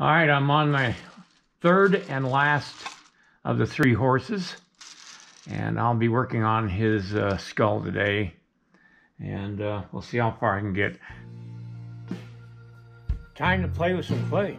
All right, I'm on my third and last of the three horses, and I'll be working on his uh, skull today, and uh, we'll see how far I can get. Time to play with some clay.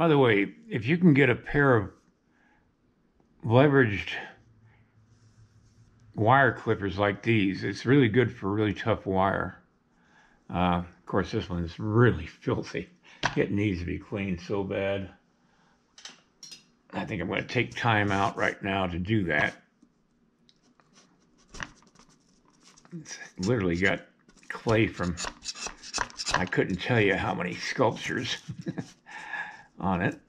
By the way, if you can get a pair of leveraged wire clippers like these, it's really good for really tough wire. Uh, of course, this one is really filthy. It needs to be cleaned so bad. I think I'm going to take time out right now to do that. It's literally got clay from, I couldn't tell you how many sculptures. on it.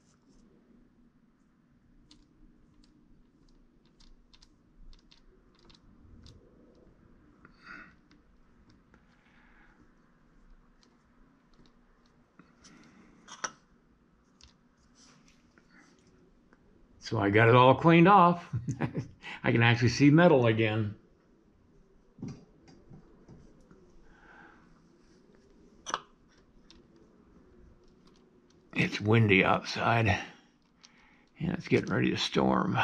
So I got it all cleaned off. I can actually see metal again. It's windy outside and it's getting ready to storm.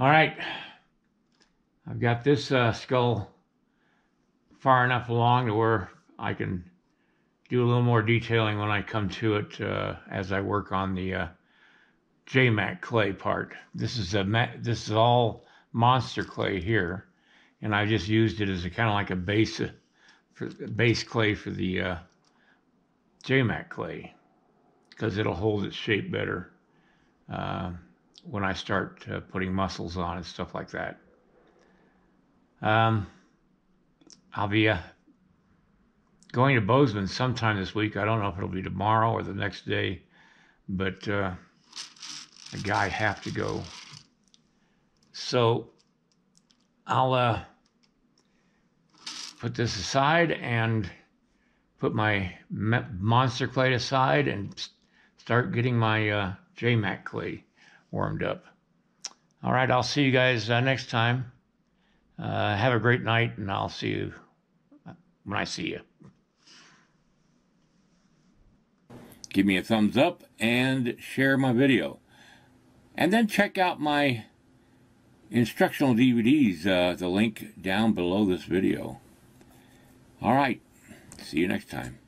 All right. I've got this uh, skull far enough along to where I can do a little more detailing when I come to it uh, as I work on the uh, JMac clay part. This is a this is all monster clay here, and I just used it as a kind of like a base uh, for base clay for the uh, JMac clay because it'll hold its shape better uh, when I start uh, putting muscles on and stuff like that. Um, I'll be uh, going to Bozeman sometime this week. I don't know if it'll be tomorrow or the next day, but uh, the guy have to go. So I'll uh, put this aside and put my monster clay aside and start getting my uh, JMac clay warmed up. All right, I'll see you guys uh, next time. Uh, have a great night, and I'll see you when I see you. Give me a thumbs up and share my video. And then check out my instructional DVDs, uh, the link down below this video. All right, see you next time.